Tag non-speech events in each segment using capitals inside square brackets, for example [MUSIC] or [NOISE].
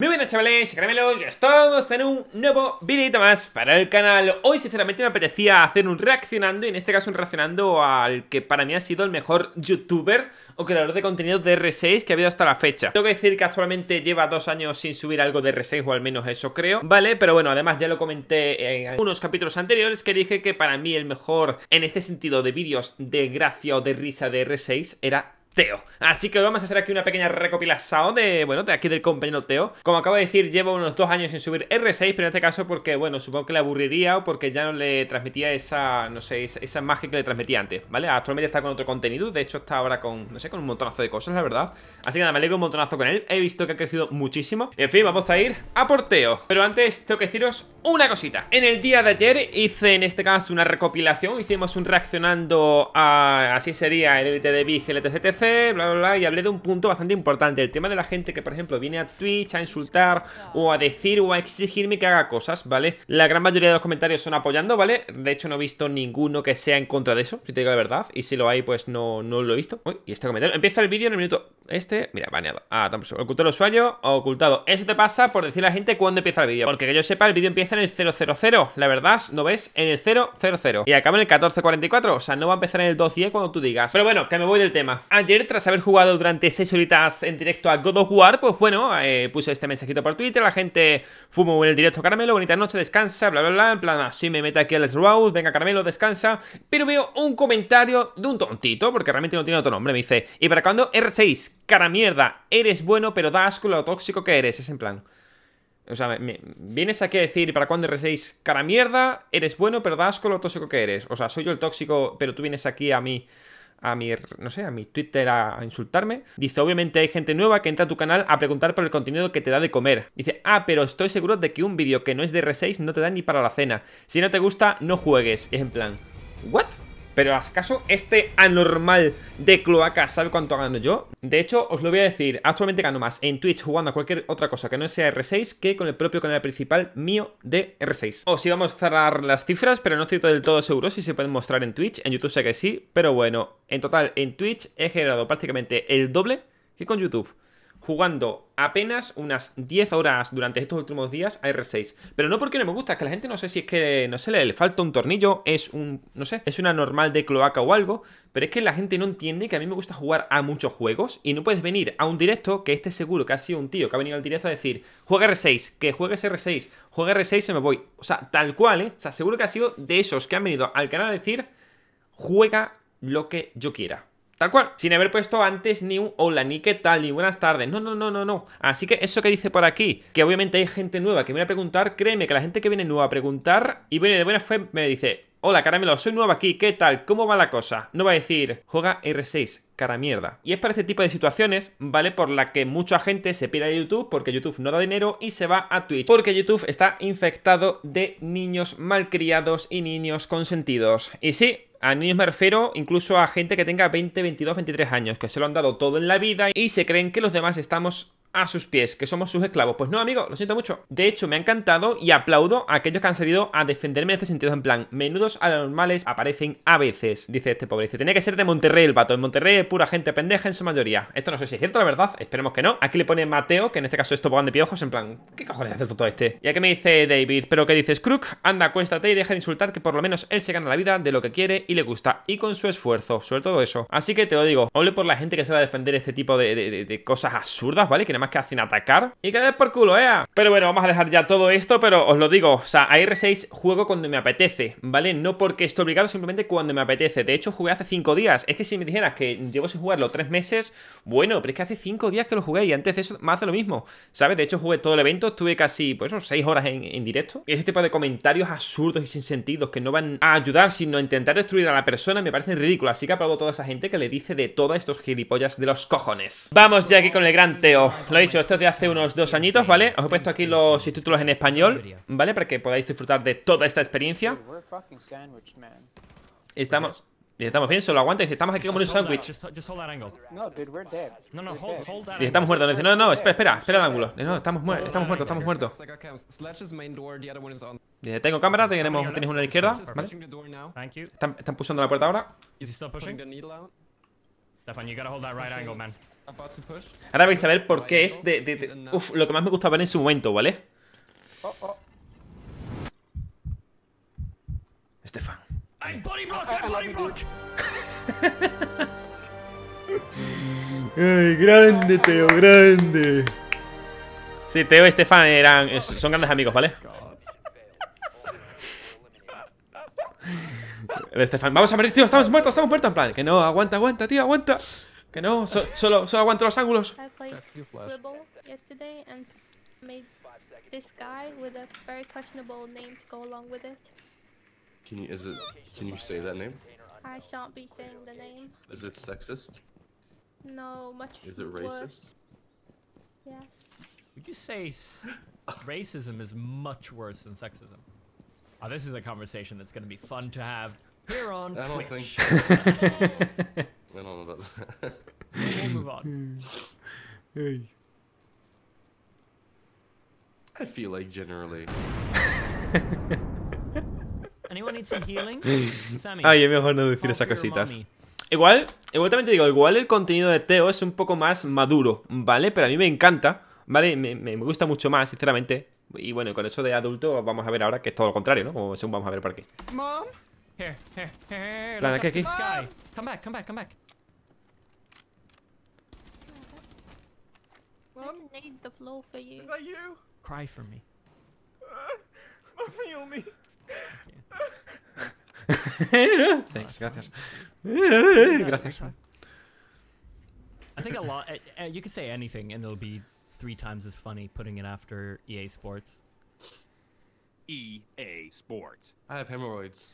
Muy buenas chavales, Caramelo y estamos en un nuevo videito más para el canal. Hoy sinceramente me apetecía hacer un reaccionando y en este caso un reaccionando al que para mí ha sido el mejor youtuber o creador de contenido de R6 que ha habido hasta la fecha. Tengo que decir que actualmente lleva dos años sin subir algo de R6 o al menos eso creo Vale, pero bueno, además ya lo comenté en algunos capítulos anteriores que dije que para mí el mejor en este sentido de vídeos de gracia o de risa de R6 era Teo. Así que vamos a hacer aquí una pequeña recopilación de, bueno, de aquí del compañero Teo. Como acabo de decir, llevo unos dos años sin subir R6, pero en este caso porque, bueno, supongo que le aburriría o porque ya no le transmitía esa, no sé, esa, magia que le transmitía antes, ¿vale? Actualmente está con otro contenido, de hecho está ahora con, no sé, con un montonazo de cosas, la verdad. Así que nada, me alegro un montonazo con él, he visto que ha crecido muchísimo. En fin, vamos a ir a por Teo. Pero antes tengo que deciros una cosita. En el día de ayer hice en este caso una recopilación, hicimos un reaccionando a, así sería el de Big, LTCTC bla, bla, bla, y hablé de un punto bastante importante, el tema de la gente que, por ejemplo, viene a Twitch a insultar o a decir o a exigirme que haga cosas, ¿vale? La gran mayoría de los comentarios son apoyando, ¿vale? De hecho, no he visto ninguno que sea en contra de eso, si te digo la verdad, y si lo hay, pues no, no lo he visto. Uy, y este comentario, empieza el vídeo en el minuto este, mira, baneado. Ah, tampoco, ocultado el usuario, ocultado. Eso te pasa por decirle a la gente cuándo empieza el vídeo, porque que yo sepa, el vídeo empieza en el 000, la verdad, ¿no ves? En el 000, y acaba en el 1444, o sea, no va a empezar en el 210 cuando tú digas. Pero bueno, que me voy del tema. Ayer, tras haber jugado durante 6 horitas en directo a God of War, pues bueno, eh, puse este mensajito por Twitter, la gente fumo en el directo Caramelo, bonita noche, descansa, bla bla bla, en plan, así me mete aquí al Road, venga Caramelo, descansa, pero veo un comentario de un tontito, porque realmente no tiene otro nombre, me dice, ¿y para cuando R6? Cara mierda, eres bueno, pero da asco lo tóxico que eres, es en plan... O sea, vienes aquí a decir, ¿para cuando R6? Cara mierda, eres bueno, pero da asco lo tóxico que eres. O sea, soy yo el tóxico, pero tú vienes aquí a mí a mi, no sé, a mi Twitter a, insultarme. Dice, obviamente hay gente nueva que entra a tu canal a preguntar por el contenido que te da de comer. Dice, ah, pero estoy seguro de que un vídeo que no es de R6 no te da ni para la cena. Si no te gusta, no juegues. es en plan, ¿what? Pero ¿acaso este anormal de cloaca sabe cuánto gano yo? De hecho, os lo voy a decir, actualmente gano más en Twitch jugando a cualquier otra cosa que no sea R6 que con el propio canal principal mío de R6. Os íbamos a cerrar las cifras, pero no estoy del todo seguro si se pueden mostrar en Twitch. En YouTube sé que sí, pero bueno, en total en Twitch he generado prácticamente el doble que con YouTube jugando apenas unas 10 horas durante estos últimos días a R6. Pero no porque no me gusta, es que la gente no sé si es que, no sé, le, falta un tornillo, es un, no sé, es una normal de cloaca o algo, pero es que la gente no entiende que a mí me gusta jugar a muchos juegos y no puedes venir a un directo que esté seguro que ha sido un tío que ha venido al directo a decir, juega R6, que juegues R6, juega R6 y me voy. O sea, tal cual, ¿eh? O sea, seguro que ha sido de esos que han venido al canal a decir, juega lo que yo quiera. Tal cual, sin haber puesto antes ni un hola, ni qué tal, ni buenas tardes. No, no, no, no, no. Así que eso que dice por aquí, que obviamente hay gente nueva que viene a preguntar, créeme que la gente que viene nueva a preguntar y viene de buena fe me dice, hola caramelo, soy nueva aquí, ¿qué tal? ¿Cómo va la cosa? No va a decir, juega R6, cara mierda. Y es para este tipo de situaciones, ¿vale? Por la que mucha gente se pira de YouTube porque YouTube no da dinero y se va a Twitch. Porque YouTube está infectado de niños malcriados y niños consentidos. Y sí, a niños me refiero incluso a gente que tenga 20, 22, 23 años, que se lo han dado todo en la vida y se creen que los demás estamos a sus pies, que somos sus esclavos. Pues no, amigo, lo siento mucho. De hecho, me ha encantado y aplaudo a aquellos que han salido a defenderme en este sentido. En plan, menudos anormales aparecen a veces, dice este pobre. Dice, tenía que ser de Monterrey el vato. En Monterrey pura gente pendeja en su mayoría. Esto no sé si es cierto, la verdad. Esperemos que no. Aquí le pone Mateo, que en este caso es tobogán de piojos. En plan, ¿qué cojones hace todo este? Ya que me dice David, pero que dices, Crook, anda, acuéstate y deja de insultar que por lo menos él se gana la vida de lo que quiere y le gusta. Y con su esfuerzo, sobre todo eso. Así que te lo digo, hable por la gente que va a defender este tipo de, de cosas absurdas, ¿vale? Que nada más que hacen atacar y que por culo, ¿eh? Pero bueno, vamos a dejar ya todo esto, pero os lo digo, o sea, a R6 juego cuando me apetece, ¿vale? No porque esté obligado, simplemente cuando me apetece. De hecho, jugué hace 5 días. Es que si me dijeras que llevo sin jugarlo 3 meses, bueno, pero es que hace 5 días que lo jugué y antes de eso me hace lo mismo, ¿sabes? De hecho, jugué todo el evento, estuve casi, pues, 6 horas en, directo. Y ese tipo de comentarios absurdos y sin sentido que no van a ayudar, sino a intentar destruir a la persona, me parecen ridículos. Así que aplaudo a toda esa gente que le dice de todos estos gilipollas de los cojones. Vamos ya aquí con el gran Teo. Lo he dicho, esto es de hace unos dos añitos, ¿vale? Os he puesto aquí los subtítulos en español, ¿vale? Para que podáis disfrutar de toda esta experiencia. Estamos... Estamos bien, solo aguanta. Dice, estamos aquí como un sándwich. Dice, estamos muertos. Dice, no, no, espera, espera, espera el ángulo. No, estamos, muertos, estamos muertos, estamos muertos. Dice, tengo cámara, tenemos, tenéis una a la izquierda, ¿vale? Están, están pulsando la puerta ahora. Stefan, you gotta hold that right angle, man. Ahora vais a ver por qué es de, de- de- uf, lo que más me gusta ver en su momento, ¿vale? Oh, oh. Estefan. I'm body block, I- I I'm love body you, block. Ay, [LAUGHS] grande, Teo, grande. Sí, Teo y Estefan eran, son grandes amigos, ¿vale? [LAUGHS] El Estefan, vamos a morir, tío, estamos muertos, estamos muertos. En plan, que no, aguanta, aguanta, tío, aguanta. Que no, so- solo, solo aguanto los ángulos. I played That's. Scribble yesterday and made this guy with a very questionable name to go along with it. Can you is it can you say that name? I shan't be saying the name. Is it sexist? No, much Is it worse. racist? Yes. Would you say s- racism is much worse than sexism? Oh, this is a conversation that's going to be fun to have here on I don't Twitch. think I don't know about that. We'll move on. I feel like generally [LAUGHS] Anyone need some healing? [LAUGHS] Sammy. Ay, es mejor no decir esas cositas. Igual, igual también te digo, igual el contenido de Teo es un poco más maduro, ¿vale? Pero a mí me encanta, ¿vale? Me, me- me gusta mucho más, sinceramente. Y bueno, con eso de adulto vamos a ver ahora que es todo lo contrario, ¿no? Como según vamos a ver por aquí. Mom? Here, here, here, here. Plan, Look aquí, up to the sky. Come back, come back, come back. I can nade the flow for you. Is that you? Cry for me. Mommy or me? Thanks, gracias. [LAUGHS] Gracias. I think a lot. Uh, uh, you can say anything, and it'll be three times as funny putting it after EA Sports. EA Sports. I have hemorrhoids.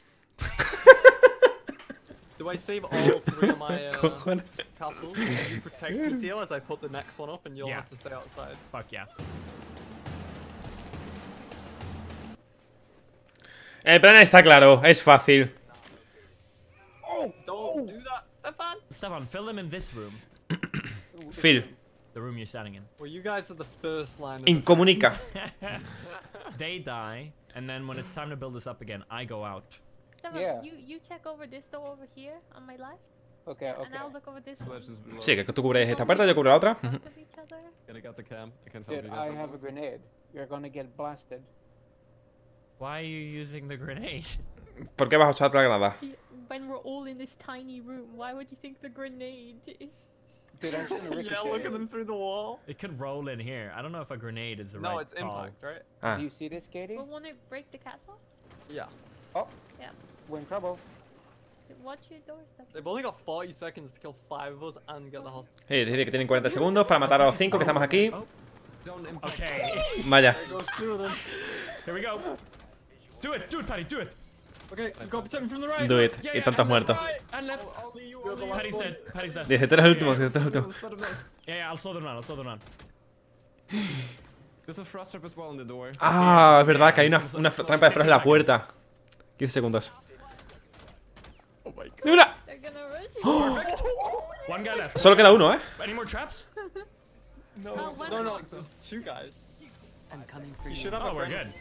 Do I save all three of my [LAUGHS] uh, Cojones. castles? You protect me, Teo, as I put the next one up, and you'll Yeah. have to stay outside. Fuck yeah. El plan está claro, es fácil. Don't do that, Stefan! Stefan, fill them in this room, [COUGHS] Phil, the room you're standing in. Well, you guys are the first line. Of incomunica. [LAUGHS] [LAUGHS] They die, and then when it's time to build this up again, I go out. Stefan, Yeah. you, you check over this door over here on my left, Okay, and okay. I'll look over this one. Sledge is below. Sí, que tú cubres esta puerta, yo cubro la otra. Front of each other. Gotta get the cam. I can't Dude, I have a grenade. You're gonna get blasted. Why are you using the grenade? [LAUGHS] ¿Por qué vas a usar otra granada? Y- When we're all in this tiny room, why would you think the grenade is? Dude, I'm [LAUGHS] yeah, look at them through the wall. It could roll in here. I don't know if a grenade is the No, right it's call. impact, right? Ah, Do you see this, Katie? Well, won't it break the castle? Yeah. Oh, Yeah. We're in trouble. Watch your doorstep. They've only got 40 seconds to kill five of us and get the hostage. sí, dice que tienen 40 segundos para matar a los 5 que estamos aquí. Oh, okay. Vaya. Here we go. Do it, do it, do it. Okay, from the right. Do it. Yeah, Y tantos muertos. Dice, tú eres el último, dice, tú eres el último. Let him know. Yeah, yeah, I'll slow them down. I'll slow them down. There's a thrust trap as well in the door. Ah, es verdad que hay una, una trampa de frost en la puerta. 15 segundos. Oh my god. Guy left. Solo queda uno, ¿eh? Any more traps? No, Oh, no, no, there's two guys. I'm coming for You you. should have Oh, a we're good.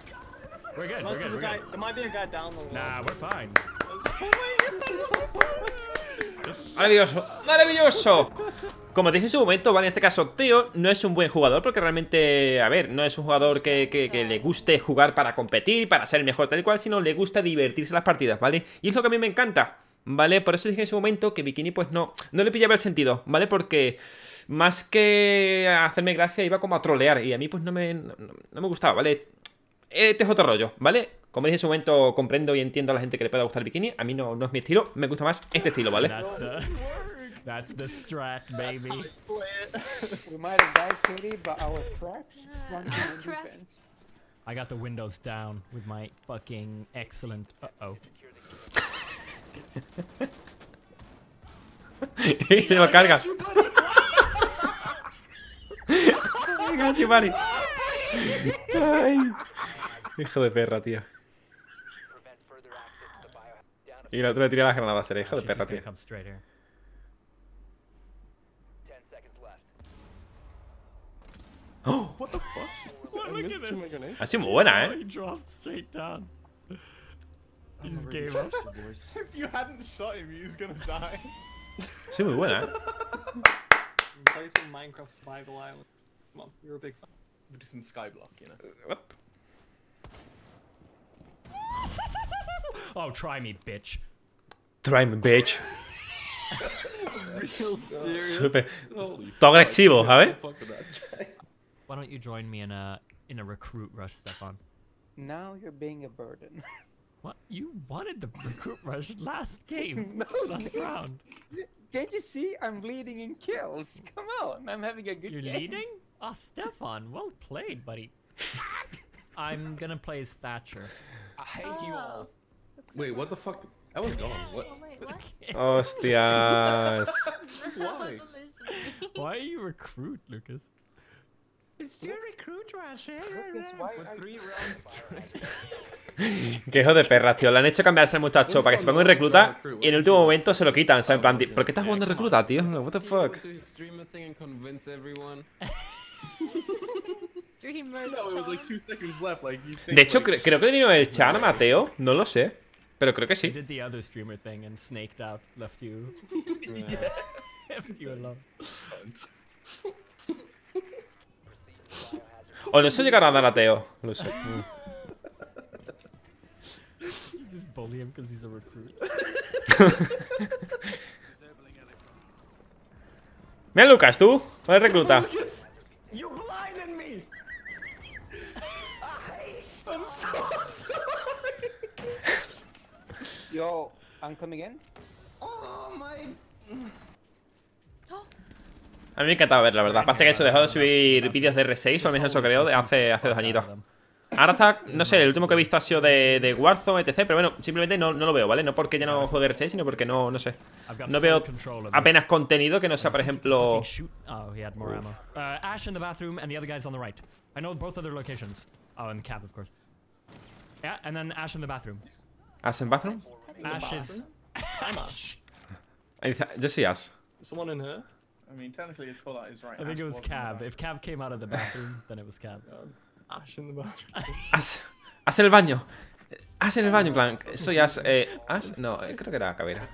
We're good. Unless We're good. We're guy, good. there might be a guy down the wall. Nah, we're fine. ¡Maravilloso! ¡Maravilloso! Como dije en su momento, ¿vale? En este caso, Teo no es un buen jugador porque realmente, a ver, no es un jugador que, que- que le guste jugar para competir, para ser el mejor tal y cual, sino le gusta divertirse en las partidas, ¿vale? Y es lo que a mí me encanta, ¿vale? Por eso dije en su momento que Bikini pues no, no le pillaba el sentido, ¿vale? Porque más que hacerme gracia iba como a trolear y a mí pues no me, no, no me gustaba, ¿vale? Este es otro rollo, ¿vale? Como dije en su momento, comprendo y entiendo a la gente que le pueda gustar el bikini. A mí no, no es mi estilo, me gusta más este estilo, ¿vale? That's the that's the strat, baby. We might have died, Katie, but our traps line Traps. defense. I got the windows down with my fucking excellent. Uh oh. [LAUGHS] y se lo carga. Venga, Chimari. [LAUGHS] Ay. Hijo de perra, tío. Y la otra le tira las granadas, será hijo de perra, tío. ¡Oh! What? [LAUGHS] I Look missed at too this. many grenades. Ha sido muy buena, ¿eh? He dropped straight down. He I'm just gave up. [LAUGHS] If you hadn't shot him, he was gonna die. Ha sido muy buena, ¿eh? Play some Minecraft Survival Island. Come on, you're a big fan. We do some skyblock, you know. What? [LAUGHS] Oh, try me, bitch. Try me, bitch. [LAUGHS] Real serious. Súper. Holy Todo agresivo, ¿sabes? fuck with that guy. Why don't you join me in a in a recruit rush, Stefan? Now you're being a burden. What? You wanted the recruit rush last game, [LAUGHS] No, last man. round. Can't you see I'm leading in kills? Come on, I'm having a good You're game. leading? Oh, Stefan, well played, buddy. I'm gonna play as Thatcher. I hate you all. Oh. Wait, what the fuck? I was gone. What? Oh, wait, what? [LAUGHS] Hostias. [LAUGHS] Why? Why are you recruit, Lucas? [LAUGHS] Qué hijo de perras, tío. Le han hecho cambiarse al muchacho para que se ponga en recluta y en el último momento se lo quitan, ¿sabes? En plan, ¿por qué estás jugando en recluta, tío? What the fuck? [LAUGHS] De hecho, cre- creo que le dieron el [LAUGHS] chan a Mateo. No lo sé. Pero creo que sí. O no se llegará a dar a Teo. Lo sé. Just bully him because he's a recruit. [LAUGHS] Mira, Lucas, tú. ¿Cuál recluta? You blinded me! Yo, I'm coming in. A mí me encantaba ver, la verdad. Pasa que eso dejó de subir vídeos de R6, o al menos eso creo, de hace, hace dos añitos. Ahora está, no sé, el último que he visto ha sido de, de Warzone, etc. Pero bueno, simplemente no, no lo veo, ¿vale? No porque ya no juegue R6, sino porque no, no sé. No veo apenas contenido que no sea, por ejemplo. Fucking shoot. Oh, he had more ammo. Uh, Ash in the bathroom and the other guy's on the right. I know both other locations. Oh, and the cab, of course. Yeah, and then Ash in the bathroom. ¿As en bathroom? Ash is. Ash. [LAUGHS] Yo soy As. Someone in here? I mean, technically, his call out is right. I think Ash it was right. If Cab came out of the [LAUGHS] bathroom, then it was Cab. [LAUGHS] Ash in the bathroom. [LAUGHS] As. As en el baño. As en el baño, en plan. Soy As. Eh, As. No, eh, creo que era Cabera.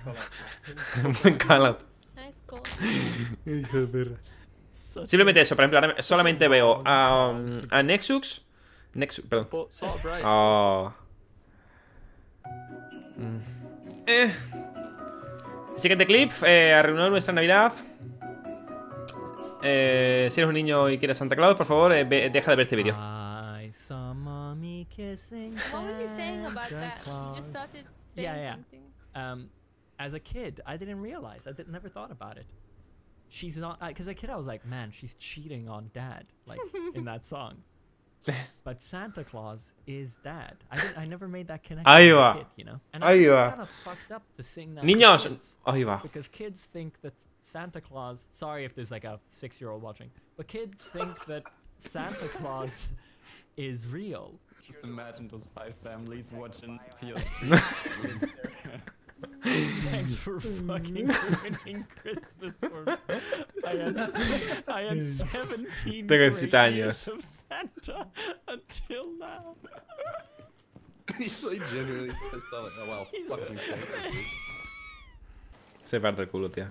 Buen call out. Nice call. Hijo de perra. Such Simplemente eso, por ejemplo, ahora solamente veo a, um, a Nexus. Nexus, perdón. Oh. Mm. Eh. Siguiente clip, eh, a reunir nuestra Navidad. Eh, si eres un niño y quieres Santa Claus, por favor, eh, ve- deja de ver este vídeo. I saw mommy kissing What was you saying about Santa that? You Claus. just started saying Yeah, yeah. something. Um, as a kid, I didn't realize. I did, never thought about it. She's not because as a kid I was like, man, she's cheating on dad, like in that [LAUGHS] song. But Santa Claus is dad. I didn't, I never made that connection Ahí as a va. kid, you know. And Ahí I va. kind of fucked up to sing that. to Niños, kids, ahí va. because kids think that Santa Claus. Sorry if there's like a six-year-old watching, but kids think that Santa Claus is real. Just imagine those five families watching TLC. [LAUGHS] Thanks for fucking ruining Christmas for me. I had, [LAUGHS] s- I had 17 Tengo great 17 years años. of Santa until now. [LAUGHS] He's like genuinely pissed off. Like, oh well, He's- fucking thank you. Se parte el culo, tío.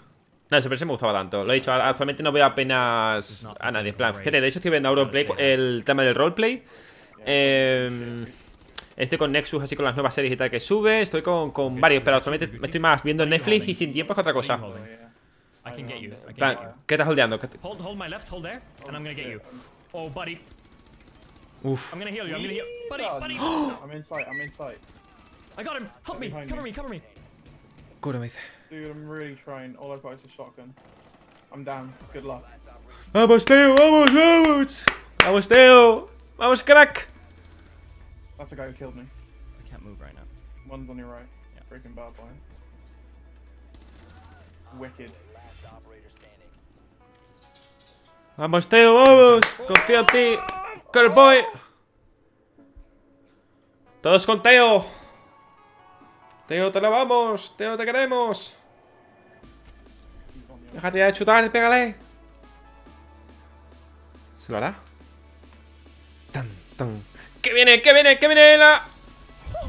No, Super se me gustaba tanto. Lo he dicho, actualmente no veo apenas a nadie. En plan, fíjate, de hecho estoy viendo Auronplay, el tema del roleplay. Eh, estoy con Nexus, así con las nuevas series y tal que sube. Estoy con, con varios, pero actualmente me estoy más viendo Netflix y sin tiempo es que otra cosa. plan. ¿qué estás holdeando? ¿Qué te- Hold, hold my left, hold there, and I'm gonna get you. Oh, Uf. Buddy, Oh. Cúrame, [GASPS] dice. Dude, I'm really trying. All I've got is a shotgun. I'm down. Good luck. ¡Vamos, Teo! ¡Vamos, vamos! ¡Vamos, Teo! ¡Vamos, crack! That's the guy who killed me. I can't move right now. One's on your right. Yeah. Freaking bad boy. Wicked. ¡Vamos, Teo! ¡Vamos! ¡Confío en ti! ¡Girlboy! ¡Todos con Teo! ¡Teo, te lo vamos! ¡Teo, te queremos! ¡Déjate ya de chutar! ¡Pégale! ¿Se lo hará? ¡Tan, tan! ¡Que viene! ¡Que viene! ¡Que viene la!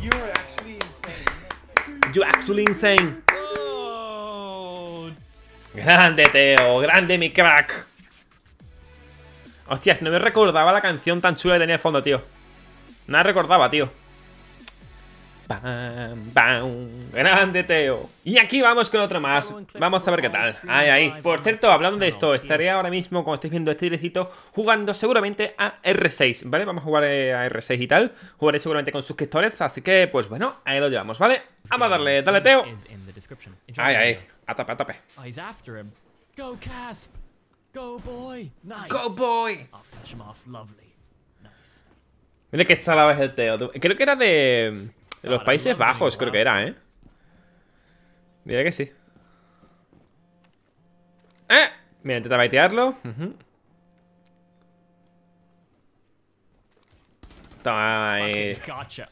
You're actually insane. You actually insane. Oh, Grande, Teo. Grande, mi crack. Hostias, no me recordaba la canción tan chula que tenía de fondo, tío. No la recordaba, tío. Bam, bam, grande Teo. Y aquí vamos con otro más. Vamos a ver qué tal. Ahí, ahí. Por cierto, hablando de esto, estaré ahora mismo, como estáis viendo este directito, jugando seguramente a R6, ¿vale? Vamos a jugar eh, a R6 y tal. Jugaré seguramente con suscriptores, así que, pues bueno, ahí lo llevamos, ¿vale? Vamos a darle, dale Teo. Ahí, ahí. A tape, a tape. Go, Casp. Go, boy. Nice. Go, boy. Mira que salado es el Teo. Creo que era de, de los Países Bajos, creo que era, ¿eh? Diría que sí. ¡Eh! Mira, intenta baitearlo. Ujú. Toma ahí.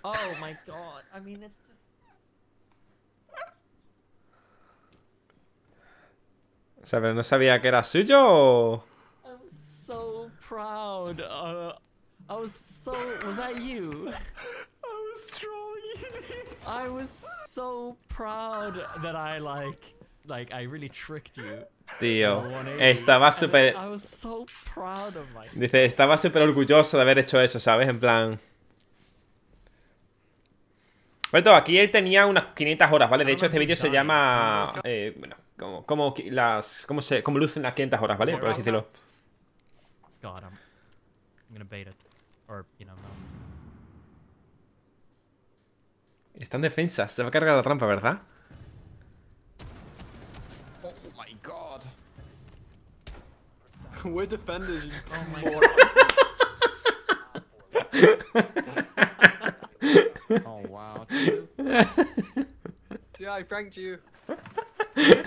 Oh my god. I mean, it's just. O sea, pero no sabía que era suyo o... I was so proud. Uh, I was so. Was that you? [LAUGHS] I was trolling [LAUGHS] I was so proud that I like. Like, I really tricked you. Tío, 180. estaba súper... I was so proud of myself. Dice, estaba súper orgulloso de haber hecho eso, ¿sabes? En plan... Bueno, aquí él tenía unas 500 horas, ¿vale? De hecho, este vídeo se llama... eh, bueno, como, como las... ¿Cómo se... Cómo lucen las 500 horas, ¿vale? Por así decirlo. God, I'm. I'm gonna bait it. Or, you know, no. Está en defensa, se va a cargar la trampa, ¿verdad? Oh my god. [LAUGHS] We're defenders, you Oh [LAUGHS] wow. Jesus. [LAUGHS] Yeah, I pranked you. You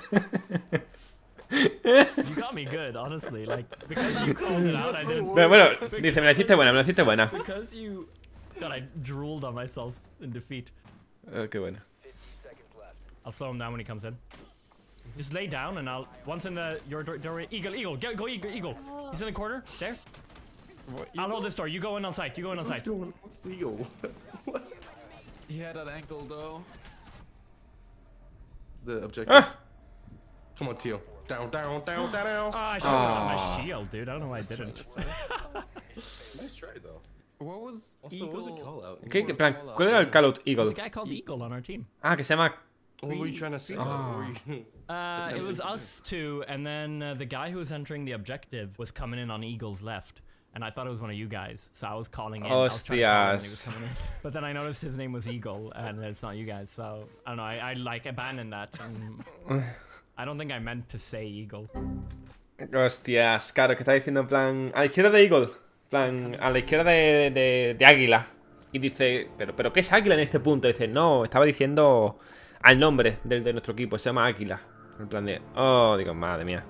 got me good, honestly. Like, because you called it out, I didn't. Pero bueno, dice, me la hiciste buena, me la hiciste buena. Because you. God, I drooled on myself in defeat. Oh, qué buena. I'll slow him down when he comes in. Just lay down and I'll. Once in the. Your door. doorway. Eagle, eagle. Go, go, eagle, eagle. He's in the corner. There. What, I'll hold this door. You go in on site. You go in on What's going on with Eagle? [LAUGHS] what? He had an ankle though. The objective. ¡Ah! Come on, Teal. Down, down, down, down, down. Oh, I should have done my ah. shield, dude. I don't know why I didn't. nice try, though. What was Also, Eagle? what was a call out? ¿Qué, qué plan? ¿Cuál era el Call Out There's Eagle? a guy called Eagle on our team. Ah, que se llama... What were you trying to say? though? What were you- [LAUGHS] Uh, it was us two, and then uh, the guy who was entering the objective was coming in on Eagle's left. And I thought it was one of you guys, so I was calling in. I was trying to him when he was Hostias. [LAUGHS] But then I noticed his name was Eagle, and it's not you guys. So I don't know. I, I like abandoned that. and I don't think I meant to say Eagle. Hostias, claro, que está diciendo en plan... A la izquierda de Eagle. En plan, a la izquierda de, de, de Águila. Y dice, ¿pero, ¿pero qué es Águila en este punto? dice, no, estaba diciendo al nombre del de nuestro equipo, se llama Águila. En plan de, oh, digo, madre mía.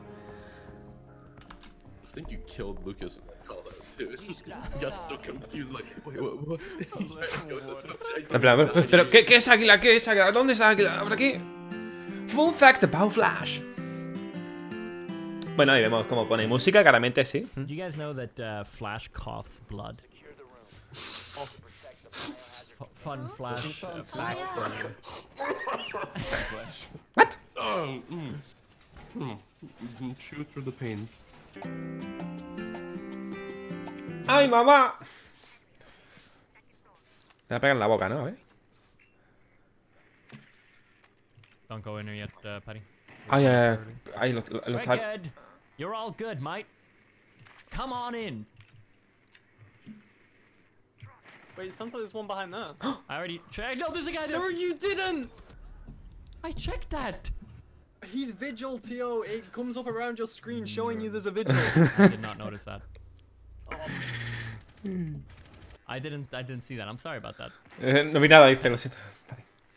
En plan, pero, pero, ¿qué, ¿qué es Águila? ¿Qué es Águila? ¿Dónde está Águila? ¿Por aquí? Fun fact about Flash. Bueno, ahí vemos cómo pone música, claramente sí. Do you guys know that uh, Flash coughs blood? F- fun Flash uh, you. What? Oh, mm. Mm. Mm, Chew through the pain. ¡Ay, mamá! Le va a pegar en la boca, ¿no? A ver. Don't go in here yet, uh, Patty. Ay, ay, ay. Ay, lo, lo- lo está... Wicked! You're all good, mate. Come on in. Wait, it sounds like there's one behind there. [GASPS] I already checked. No, there's a guy there. no, you didn't! I checked that. He's vigil, Tio. It comes up around your screen showing you there's a vigil. [LAUGHS] I did not notice that. [LAUGHS] I didn't. I didn't see that. I'm sorry about that. Eh, no vi nada, dice, lo siento.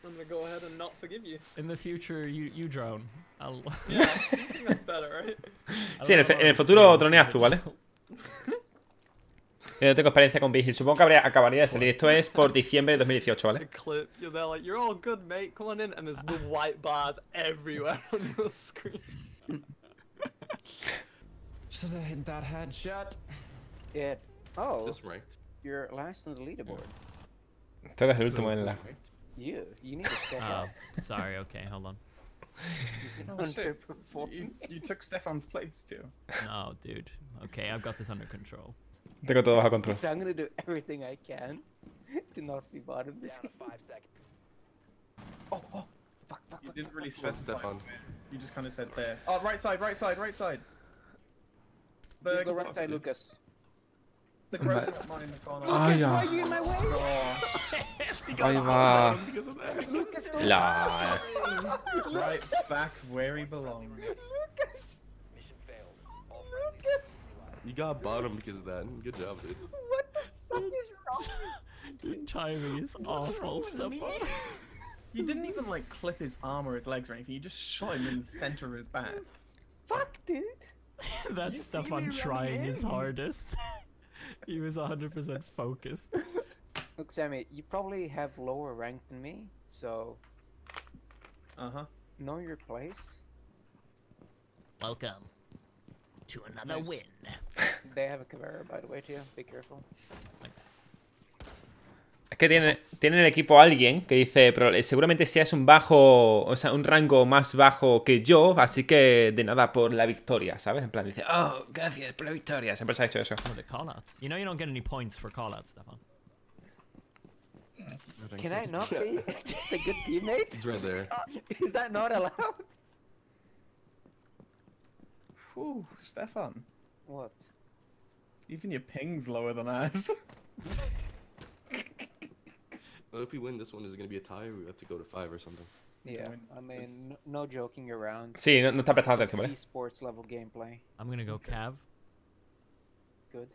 I'm gonna go ahead and not forgive you. In the future, you you drone. I'll. Yeah, I think that's better, right? I Sí, en el, en el futuro in tú. ¿vale? Yo no [LAUGHS] tengo experiencia con Vigil. Supongo que habría- acabaría de salir. Esto es por diciembre de 2018, The ¿vale? [LAUGHS] clip, you're there like, you're all good, mate. Come on in, and there's the white bars everywhere [LAUGHS] on your screen. Should have hit that headshot. Oh, Is this ranked? you're last on the leaderboard. Tú eres el último en la... You. You need to step Oh, up. sorry. Okay, hold on. [LAUGHS] Shit. Underperforming. You, you took Stefan's place too. No, dude. Okay, I've got this under control. Tengo todo bajo control. I'm gonna do everything I can [LAUGHS] to not be bottom this game. Oh, oh, fuck, fuck, You fuck, didn't really fuck. specify, Stefan. You just kind of said there. Oh, right side, right side, right side. You Berg, go right fuck, side, dude. Lucas. The crow's not mine in the. Ah, Lucas, yeah. why are you in my way? Oh, [LAUGHS] Ahí va. Because of that. Lucas, why La... right back where he belongs. Lucas! Lucas! You got bottom because of that. Good job, dude. What the fuck is wrong? Your [LAUGHS] timing is awful, Stefan. [LAUGHS] You didn't even like clip his arm or his legs or anything. You just shot him in the center of his back. Fuck, dude. That's Stefan trying his hardest. He was 100% focused. Look, Sammy, you probably have lower rank than me, so Uh huh. know your place. Welcome to another win. They have a Caveira, by the way, too. Be careful. Thanks. Que tiene, tiene en el equipo alguien que dice, pero eh, seguramente seas un bajo, o sea, un rango más bajo que yo, así que de nada por la victoria, ¿sabes? En plan, dice, oh, gracias por la victoria. Siempre se ha hecho eso. You know you don't get any points for callouts, Stefan. Can I not be just a good teammate? He's right there. [LAUGHS] Is that not allowed? Whew, Stefan. What? Even your ping's lower than ours. [LAUGHS] Well, if we win this one, is it gonna be a tie or we have to go to five or something? Yeah, I mean, no, no joking around. Sí, no, no está prestando It's atención, esports level gameplay. I'm gonna go Cav. Good.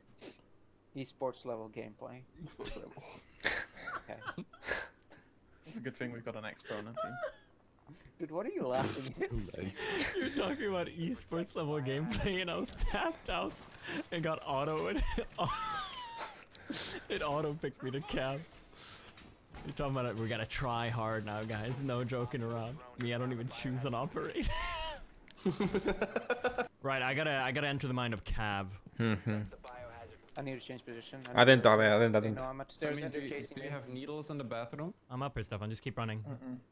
Esports level gameplay. Okay. It's a good thing we've got an ex-pro on our team. Dude, what are you laughing at? [LAUGHS] nice. You're talking about esports level gameplay, and I was tapped out and got auto and [LAUGHS] it auto picked me to Cav. You're talking about it. We gotta try hard now, guys. No joking around. Me, I don't even choose an operator. [LAUGHS] right, I gotta, I gotta enter the mind of Cav. I need to change position. I need Atento, to- a ver, atento, They know atento. I'm upstairs Sammy, and do you, do you have needles in the bathroom? I'm up here, Stefan. Just keep running.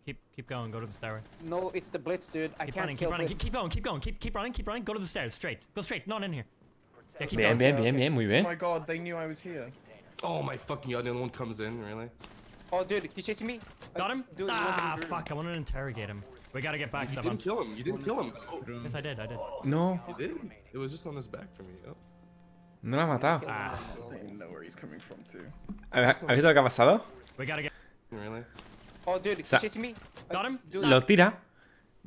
Keep, keep going. Go to the stairway. No, it's the Blitz, dude. I Keep can't running. kill Keep running. Keep, Blitz. keep going. Keep going. Keep, keep running. Keep running. Go to the stairs. Straight. Go straight. Not in here. Yeah, keep Bien, going. bien, bien, bien, muy Oh my god, they knew I was here. Oh my fucking god, the other one comes in, really? Oh, dude, he's chasing me. Got him? Dude, Ah, wasn't in the room. fuck. I want to interrogate him. We gotta get back, You Stefan. didn't kill him. You didn't kill him. Oh, Yes, I did. I did. No, you did? It was just on his back for me. Oh. no lo ha matado. Ah, They know where he's coming from too. ¿Has has visto lo que ha pasado? we gotta get. Really? Oh, dude, he's chasing me. Got him? Dude, Lo tira,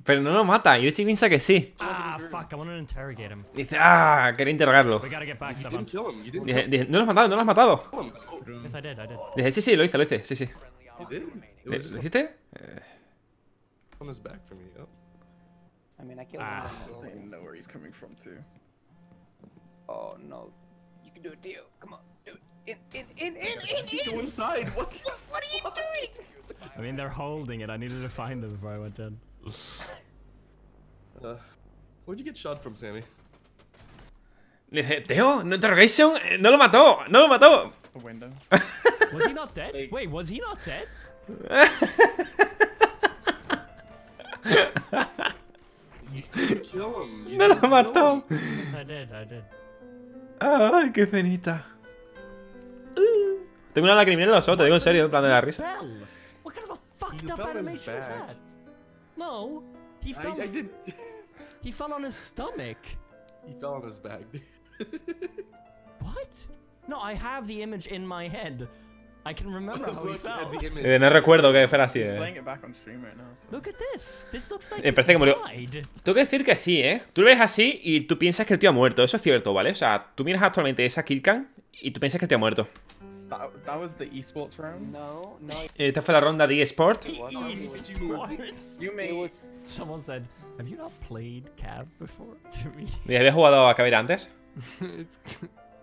pero no lo mata. Y ese piensa que sí. Ah, fuck. I want to interrogate him. Dice, ah, quería interrogarlo. We gotta get back, You Stefan. didn't kill him. You didn't Dije, dije, no lo has matado, no lo has matado. Yes, I did. I did. Dije, sí, sí, lo hice, lo hice, sí, sí. you ¿Lo hiciste? Eh, on his back for me. Oh. I mean, I killed Ah. him. They know where he's coming from too. Oh, no. You can do it, Theo. Come on. Do it. In, in, in, in, in, in. Go inside. What? What are you doing? I mean, they're holding it. I needed to find them before I went in. Uh, where'd you get shot from, Sammy? Dice, Teo, no interrogation, eh, no lo mató, no lo mató. The window. [LAUGHS] Was he not dead? Wait, was he not dead? You didn't kill him. You No lo didn't kill mató. him. Yes, I did. I did. Ay, qué penita. Tengo una lagrimilla en los ojos, te digo en serio, en plan de la risa. What kind of a fucked up animation is that? No, he I, fell. I did. He fell on his stomach. He fell on his back. What? No, I have the image in my head. I can remember how he fell. Eh, no recuerdo que fuera así, eh. Look at this. This looks like Eh, parece que murió. Tengo que decir que sí, ¿eh? Tú lo ves así y tú piensas que el tío ha muerto. Eso es cierto, ¿vale? O sea, tú miras actualmente esa killcam y tú piensas que el tío ha muerto. That, that was the esports round. No, no. Eh, Esta fue la ronda de eSport. It was Esports. You It made. was. Someone said, "Have you not played Cav before?" [LAUGHS] To me. ¿Y había jugado a Caveira antes? [LAUGHS] it's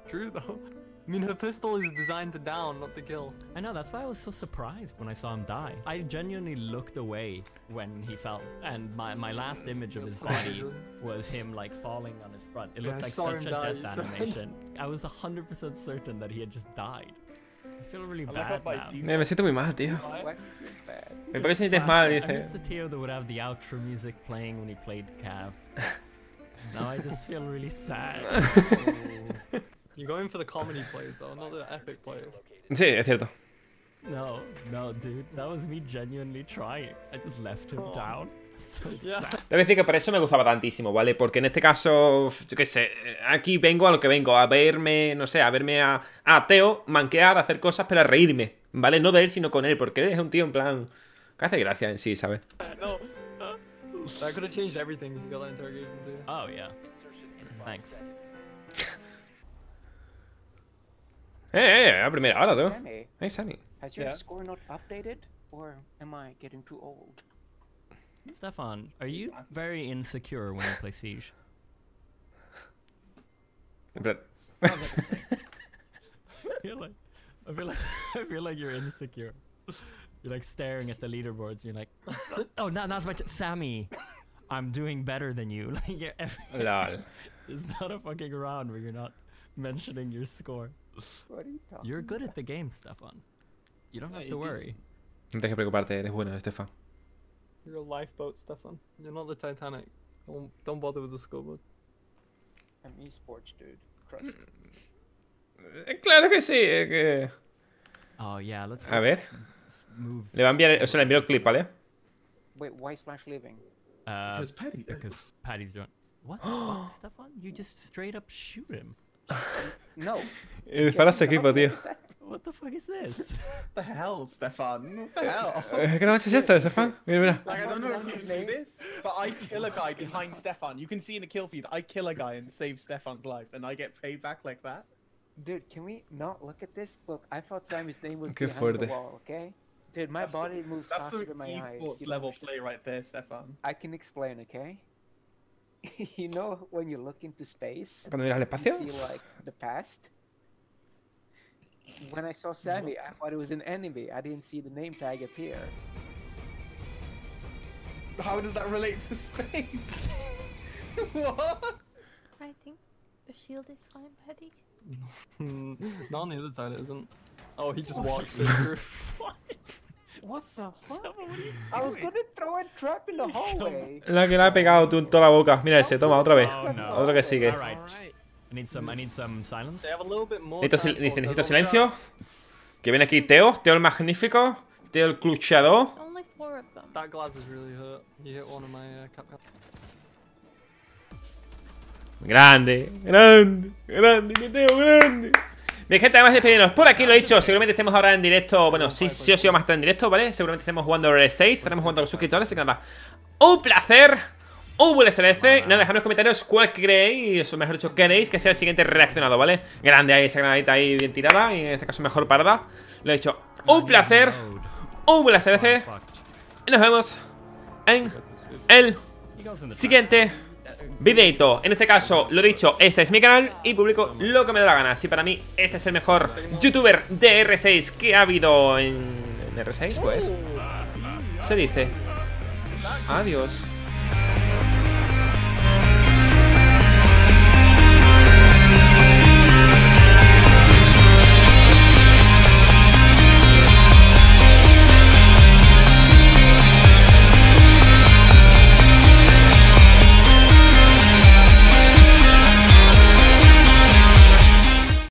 true though. I mean, her pistol is designed to down, not to kill. I know, that's why I was so surprised when I saw him die. I genuinely looked away when he fell, and my, my last image of his body was him like falling on his front. It looked I like such a die, death animation. I was 100% certain that he had just died. I feel really I bad now. default. Eh, me siento muy mal, tío. Bad. Me parece que sientes Flash- mal, I miss the Teo that would have the outro music playing when he played Cav. [LAUGHS] now I just feel really sad. [LAUGHS] You're going for the comedy plays though, not the epic plays. Sí, es cierto. No, no, dude, that was me genuinely trying. I just left him down. Debo decir que por eso me gustaba tantísimo, ¿vale? Porque en este caso, yo qué sé, aquí vengo a lo que vengo, a verme, no sé, a verme a, a Teo manquear, a hacer cosas, pero a reírme, ¿vale? No de él, sino con él, porque él es un tío en plan que hace gracia en sí, ¿sabes? no. That could have changed everything if you got that interrogation too. Oh, yeah. Thanks. Eh, eh, a primera hora. Sammy, Hey, Sammy. has your Yeah. score not updated, or am I getting too old? Stefan, are you very insecure when you play Siege? En plan- I feel [LAUGHS] like, I feel like, [LAUGHS] I feel like you're insecure. You're like staring at the leaderboards. You're like, oh, now now's my ch- Sammy. I'm doing better than you. [LAUGHS] Like, you're every, Lol. there's not a fucking round where you're not mentioning your score. What are you talking You're good at the game, Stefan. You don't have to worry. No tienes que preocuparte, eres bueno, Estefan. You're a lifeboat, Stefan. You're not the Titanic. Don't don't bother with the scoreboard. I'm esports, dude. Trust me. Eh, Claro que sí, eh, que... Oh yeah, let's. A let's ver. Move. Le va a enviar, o sea, le envío el clip, ¿vale? Wait, why is Flash leaving? Uh, Because Petty. because Patty's doing. What the [GASPS] fuck, Stefan? You just straight up shoot him. No. Y dispara a su equipo, tío. [LAUGHS] What the fuck is this? What [LAUGHS] the hell, Stefan? What the hell? [LAUGHS] Eh, ¿Qué no es esto, Estefan? Mira, mira. Like, I don't know if you see this, but I kill a guy behind Stefan. You can see in the kill feed, I kill a guy and save Stefan's life, and I get paid back like that. Dude, can we not look at this? Look, I thought Simon's name was [LAUGHS] Qué behind fuerte. the wall, okay? Dude, my That's some- body moves That's faster than my eyes. esports you level know? play right there, Stefan. I can explain, okay? you know when you look into space, Cuando miras al you see like the past. When I saw Sammy, I thought it was an enemy. I didn't see the name tag appear. How does that relate to space? [LAUGHS] what? I think the shield is fine, Betty. Hmm, [LAUGHS] Not on the other side, it isn't. Oh, he just walked straight through. what? What the [LAUGHS] fuck? What I was gonna throw a trap in the hallway. La que le ha pegado tú en toda la boca. Mira ese, toma, otra vez. Oh no. Otro que sigue. All right. I need some. I need some silence. They have a little bit more. Necesito, sil- transport, necesito silencio. Que viene aquí Teo, Teo el magnífico, Teo el cluchador. Only four of them. That glass is really hurt. He hit one of my uh, cap Grande, grande, grande, mi Teo, grande. Mi gente, además de despedirnos por aquí, lo he dicho, seguramente estemos ahora en directo, bueno, sí, sí o sí vamos a estar en directo, ¿vale? Seguramente estemos jugando el 6, estaremos jugando con los suscriptores, así que nada, un placer, un buen SLC, nada, dejadme en los comentarios cuál creéis, o mejor dicho, queréis que sea el siguiente reaccionado, ¿vale? Grande ahí, esa granadita ahí bien tirada, y en este caso mejor parada, lo he dicho, un placer, un buen SLC, y nos vemos en el siguiente videito. En este caso, lo dicho, este es mi canal y publico lo que me da la gana. Si para mí este es el mejor youtuber de R6 que ha habido en, en R6, pues se dice. Adiós.